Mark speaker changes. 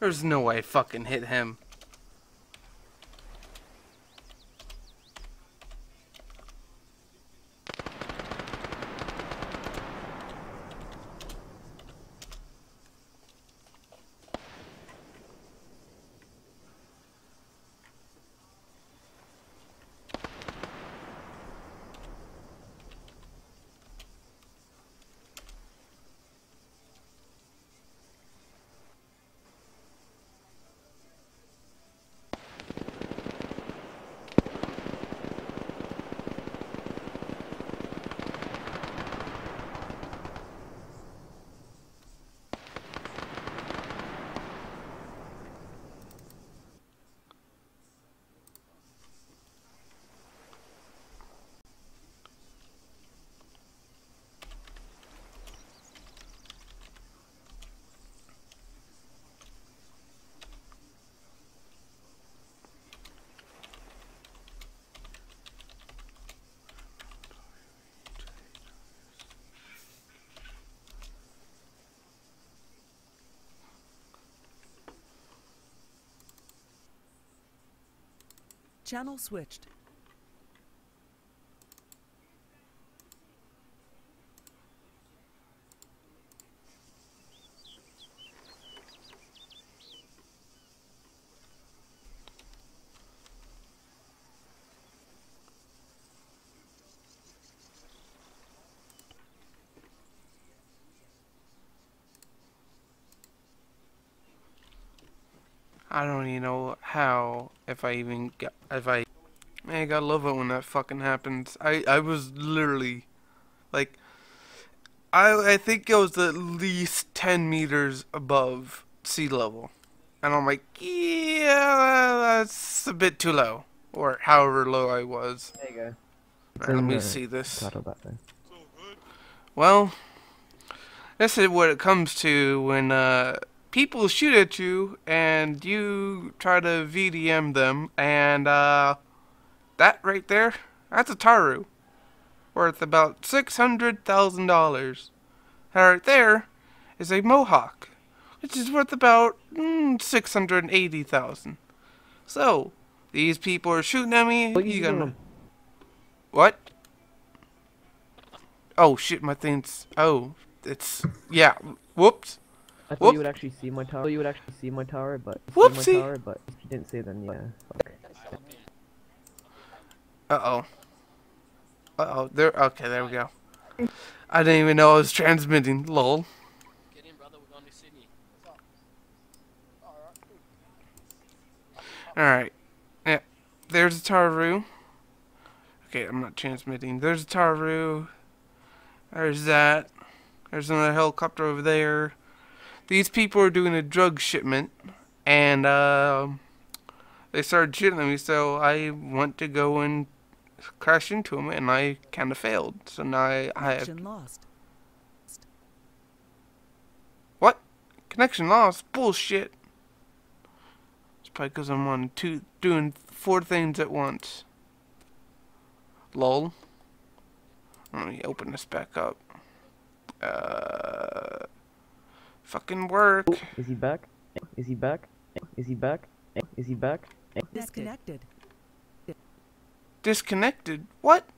Speaker 1: There's no way I fucking hit him.
Speaker 2: Channel switched.
Speaker 1: I don't even know how, if I even got, if I, man, I gotta love it when that fucking happens. I, I was literally, like, I, I think it was at least 10 meters above sea level. And I'm like, yeah, that's a bit too low. Or however low I was.
Speaker 3: There you go.
Speaker 1: Alright, let me see this.
Speaker 3: Title back.
Speaker 1: Well, this is what it comes to when uh, people shoot at you and you try to VDM them, and uh, that right there, that's a Taru, worth about six hundred thousand dollars. That Right there is a Mohawk, which is worth about mm, six hundred eighty thousand. So these people are shooting at me.
Speaker 3: What
Speaker 1: you gonna what? Oh shit, my thing's. Oh, it's. Yeah. Whoops.
Speaker 3: I thought you would actually see my tower. You would actually see my tower, but
Speaker 1: Whoopsie.
Speaker 3: my tower, but if you didn't see, then yeah.
Speaker 1: Uh oh. Uh oh. There. Okay, there we go. I didn't even know I was transmitting. Lol.
Speaker 4: Get in, brother. We're going to Sydney.
Speaker 1: Alright. Yeah. There's a Taru. Okay, I'm not transmitting. There's a Taru. There's that. There's another helicopter over there. These people are doing a drug shipment. And, uh, they started shooting at me, so I went to go and crash into them, and I kind of failed. So now I, I have
Speaker 2: Connection lost.
Speaker 1: What? Connection lost? Bullshit. It's probably because I'm on two, doing four things at once. Lol. Let me open this back up. Uh, fucking work.
Speaker 3: Oh, is he back? Is he back? Is he back? Is he back?
Speaker 2: Disconnected.
Speaker 1: Disconnected. What?